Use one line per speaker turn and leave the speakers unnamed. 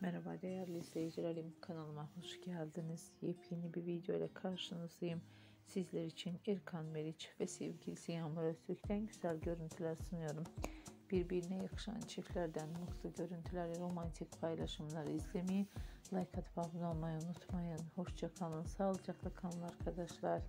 Merhaba değerli izleyicilerim kanalıma hoş geldiniz. Yepyeni bir video ile karşınızdayım. Sizler için Erkan Meriç ve sevgilisi Yağmur Öztürk'ten güzel görüntüler sunuyorum. Birbirine yakışan çiftlerden mutlu görüntüler ve romantik paylaşımları izlemeyi, like atıp abone olmayı unutmayın. Hoşçakalın, sağlıcakla kalın arkadaşlar.